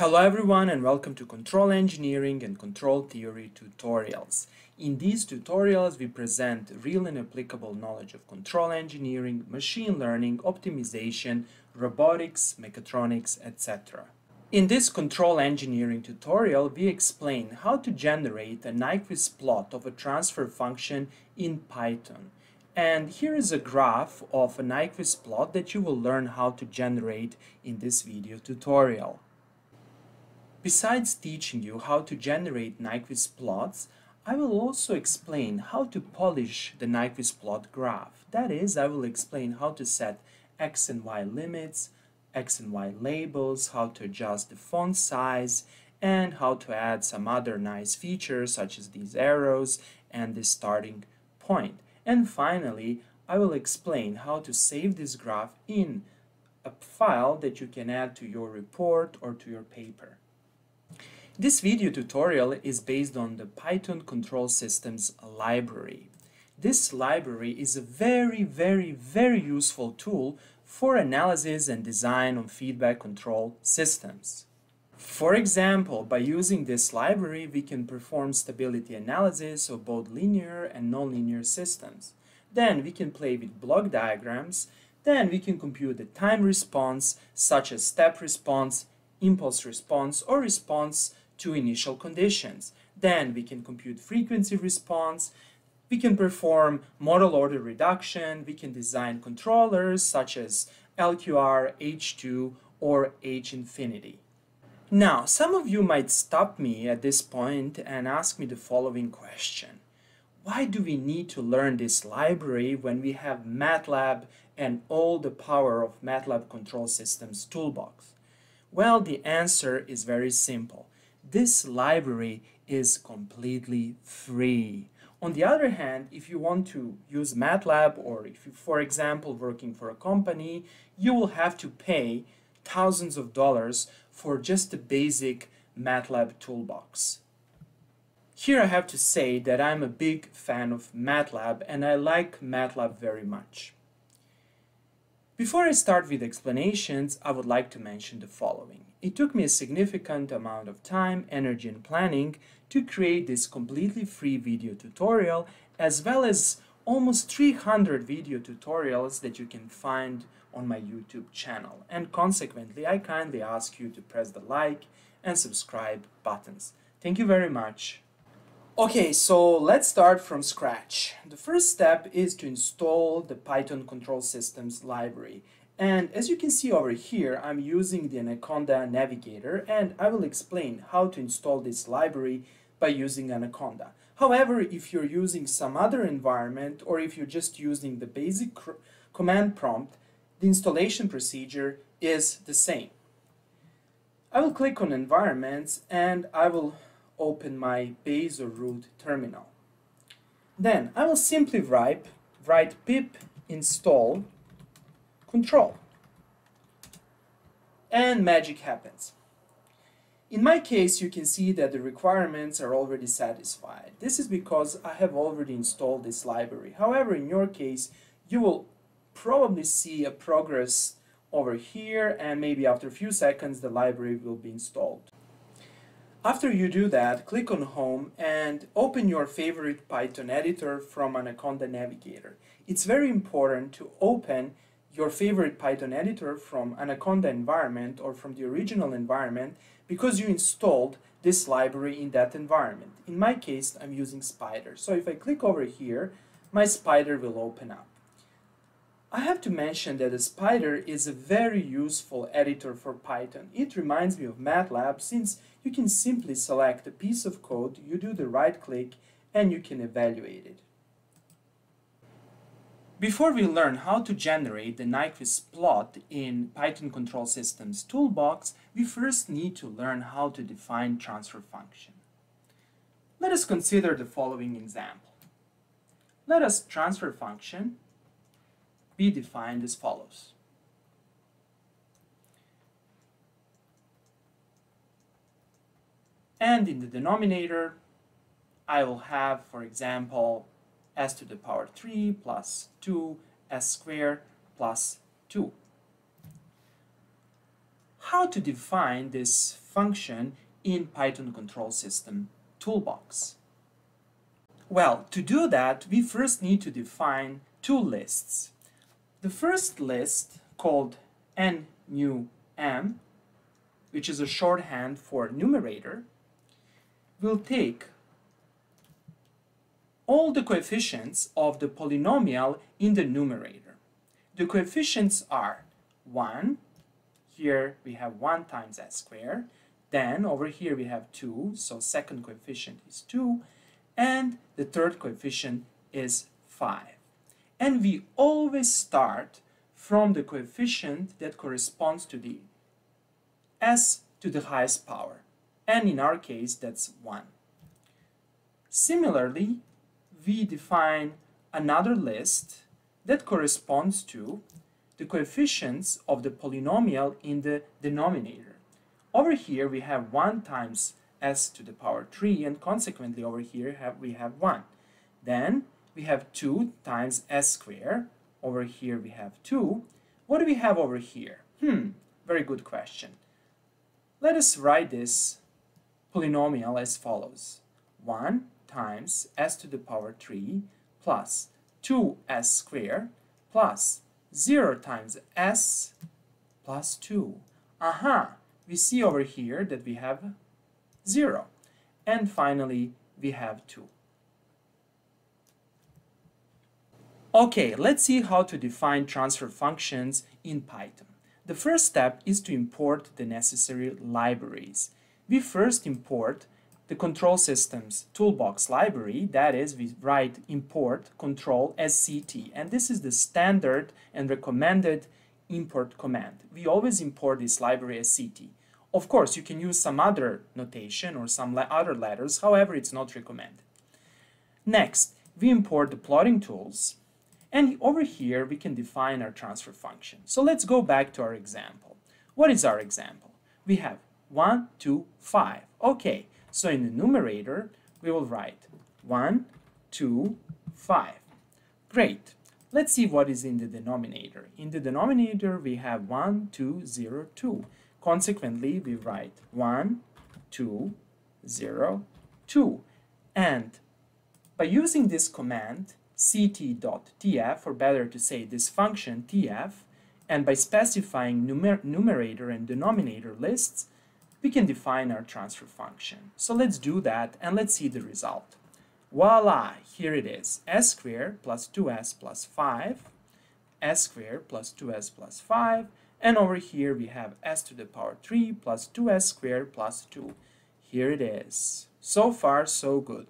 Hello everyone and welcome to Control Engineering and Control Theory tutorials. In these tutorials we present real and applicable knowledge of control engineering, machine learning, optimization, robotics, mechatronics, etc. In this control engineering tutorial we explain how to generate a Nyquist plot of a transfer function in Python. And here is a graph of a Nyquist plot that you will learn how to generate in this video tutorial. Besides teaching you how to generate Nyquist plots, I will also explain how to polish the Nyquist plot graph. That is, I will explain how to set x and y limits, x and y labels, how to adjust the font size, and how to add some other nice features such as these arrows and the starting point. And finally, I will explain how to save this graph in a file that you can add to your report or to your paper. This video tutorial is based on the Python Control Systems library. This library is a very, very, very useful tool for analysis and design of feedback control systems. For example, by using this library, we can perform stability analysis of both linear and nonlinear systems. Then we can play with block diagrams. Then we can compute the time response, such as step response, impulse response, or response to initial conditions. Then we can compute frequency response, we can perform model order reduction, we can design controllers such as LQR, H2, or H infinity. Now, some of you might stop me at this point and ask me the following question. Why do we need to learn this library when we have MATLAB and all the power of MATLAB Control Systems toolbox? Well, the answer is very simple this library is completely free. On the other hand, if you want to use MATLAB or if you, for example, working for a company, you will have to pay thousands of dollars for just the basic MATLAB toolbox. Here I have to say that I'm a big fan of MATLAB and I like MATLAB very much. Before I start with explanations, I would like to mention the following. It took me a significant amount of time, energy and planning to create this completely free video tutorial as well as almost 300 video tutorials that you can find on my YouTube channel. And consequently, I kindly ask you to press the like and subscribe buttons. Thank you very much. Okay, so let's start from scratch. The first step is to install the Python Control Systems library. And as you can see over here, I'm using the Anaconda Navigator and I will explain how to install this library by using Anaconda. However, if you're using some other environment or if you're just using the basic command prompt, the installation procedure is the same. I will click on Environments and I will open my base or root terminal. Then I will simply write, write pip install control and magic happens. In my case, you can see that the requirements are already satisfied. This is because I have already installed this library. However, in your case, you will probably see a progress over here and maybe after a few seconds the library will be installed. After you do that, click on Home and open your favorite Python editor from Anaconda Navigator. It's very important to open your favorite Python editor from Anaconda environment or from the original environment because you installed this library in that environment. In my case, I'm using Spyder. So if I click over here, my Spyder will open up. I have to mention that a Spyder is a very useful editor for Python. It reminds me of MATLAB since you can simply select a piece of code, you do the right click, and you can evaluate it. Before we learn how to generate the Nyquist plot in Python Control Systems toolbox, we first need to learn how to define transfer function. Let us consider the following example. Let us transfer function be defined as follows. And in the denominator, I will have, for example, s to the power 3 plus 2 s squared plus 2. how to define this function in Python control system toolbox. Well, to do that, we first need to define two lists. The first list, called n new m, which is a shorthand for numerator, will take all the coefficients of the polynomial in the numerator. The coefficients are 1, here we have 1 times s squared, then over here we have 2, so second coefficient is 2, and the third coefficient is 5. And we always start from the coefficient that corresponds to the s to the highest power. And in our case, that's 1. Similarly, we define another list that corresponds to the coefficients of the polynomial in the denominator. Over here we have 1 times s to the power 3 and consequently over here have, we have 1. Then we have 2 times s squared. Over here we have 2. What do we have over here? Hmm, very good question. Let us write this polynomial as follows. 1 times s to the power 3 plus 2s squared plus 0 times s plus 2. Aha! We see over here that we have 0. And finally, we have 2. Okay, let's see how to define transfer functions in Python. The first step is to import the necessary libraries. We first import the control systems toolbox library, that is, we write import control as ct, and this is the standard and recommended import command. We always import this library as ct. Of course, you can use some other notation or some other letters, however, it's not recommended. Next, we import the plotting tools, and over here we can define our transfer function. So let's go back to our example. What is our example? We have 1, 2, 5. Okay, so in the numerator, we will write 1, 2, 5. Great. Let's see what is in the denominator. In the denominator, we have 1, 2, 0, 2. Consequently, we write 1, 2, 0, 2. And by using this command, ct.tf, or better to say this function tf, and by specifying numer numerator and denominator lists, we can define our transfer function. So let's do that and let's see the result. Voila, here it is, s squared plus 2s plus 5, s squared plus 2s plus 5, and over here we have s to the power 3 plus 2s squared plus 2. Here it is. So far, so good.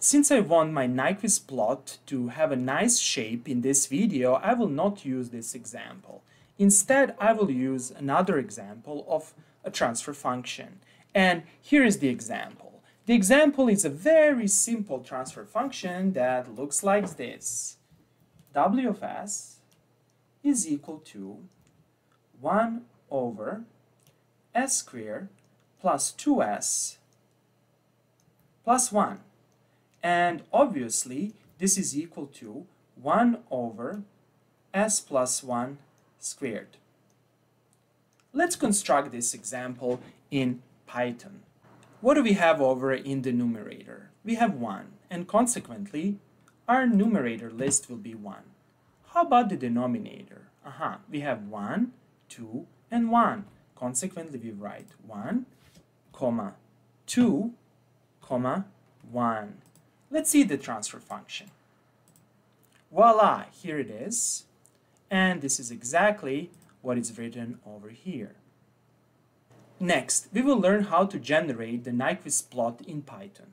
Since I want my Nyquist plot to have a nice shape in this video, I will not use this example. Instead, I will use another example of a transfer function. And here is the example. The example is a very simple transfer function that looks like this. W of s is equal to 1 over s squared plus 2s plus 1. And obviously, this is equal to 1 over s plus 1 squared. Let's construct this example in Python. What do we have over in the numerator? We have 1, and consequently, our numerator list will be 1. How about the denominator? Aha, uh -huh. we have 1, 2, and 1. Consequently, we write 1, comma, 2, comma, 1. Let's see the transfer function. Voila, here it is. And this is exactly what is written over here. Next, we will learn how to generate the Nyquist plot in Python.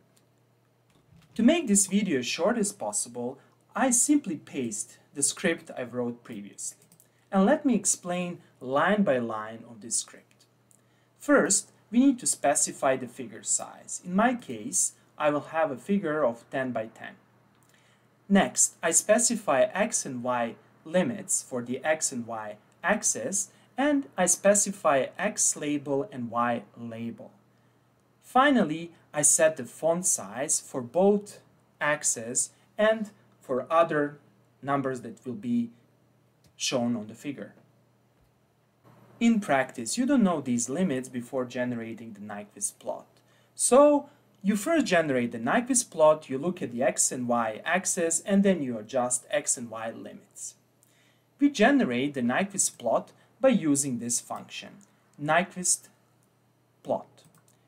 To make this video as short as possible, I simply paste the script I wrote previously. And let me explain line by line of this script. First, we need to specify the figure size. In my case, I will have a figure of 10 by 10. Next, I specify x and y limits for the x and y axis and I specify X label and Y label. Finally, I set the font size for both axes and for other numbers that will be shown on the figure. in practice, you don't know these limits before generating the Nyquist plot. So you first generate the Nyquist plot, you look at the x and y axis, and then you adjust x and y limits. We generate the Nyquist plot by using this function, Nyquist plot.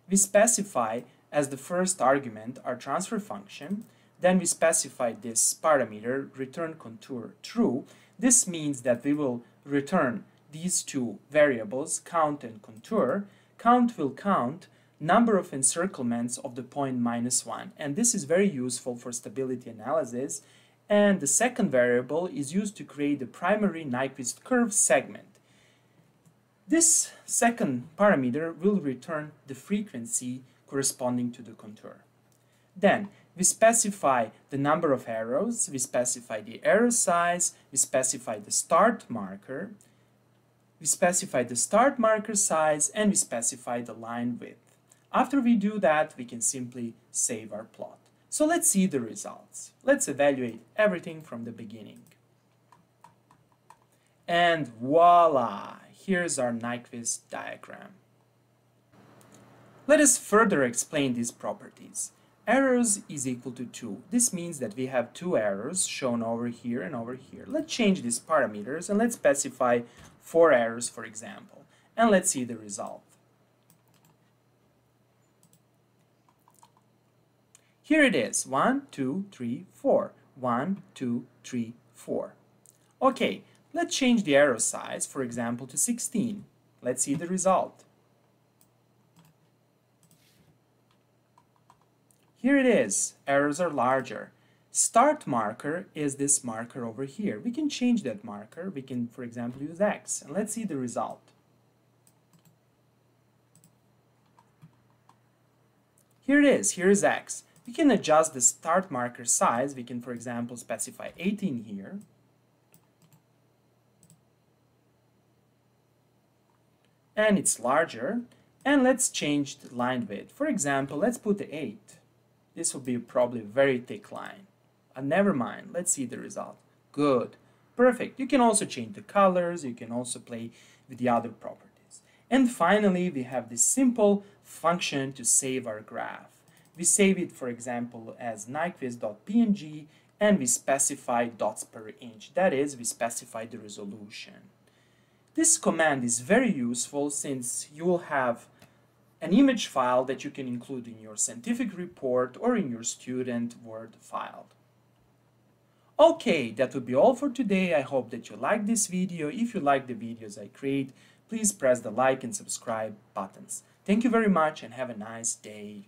We specify as the first argument our transfer function, then we specify this parameter, return contour true. This means that we will return these two variables, count and contour. Count will count number of encirclements of the point minus 1, and this is very useful for stability analysis. And the second variable is used to create the primary Nyquist curve segment. This second parameter will return the frequency corresponding to the contour. Then we specify the number of arrows, we specify the arrow size, we specify the start marker, we specify the start marker size, and we specify the line width. After we do that, we can simply save our plot. So let's see the results. Let's evaluate everything from the beginning. And voila! Here's our Nyquist diagram. Let us further explain these properties. Arrows is equal to 2. This means that we have two arrows shown over here and over here. Let's change these parameters and let's specify four arrows, for example. And let's see the result. Here it is. 1, 2, 3, 4. 1, 2, 3, 4. Okay, let's change the arrow size, for example, to 16. Let's see the result. Here it is. Arrows are larger. Start marker is this marker over here. We can change that marker. We can, for example, use X. And let's see the result. Here it is. Here is X. We can adjust the start marker size. We can, for example, specify 18 here. And it's larger. And let's change the line width. For example, let's put the 8. This will be probably a very thick line. Uh, never mind, let's see the result. Good. Perfect. You can also change the colors, you can also play with the other properties. And finally, we have this simple function to save our graph. We save it, for example, as nyquist.png and we specify dots per inch. That is, we specify the resolution. This command is very useful since you will have an image file that you can include in your scientific report or in your student Word file. Okay, that would be all for today. I hope that you like this video. If you like the videos I create, please press the like and subscribe buttons. Thank you very much and have a nice day.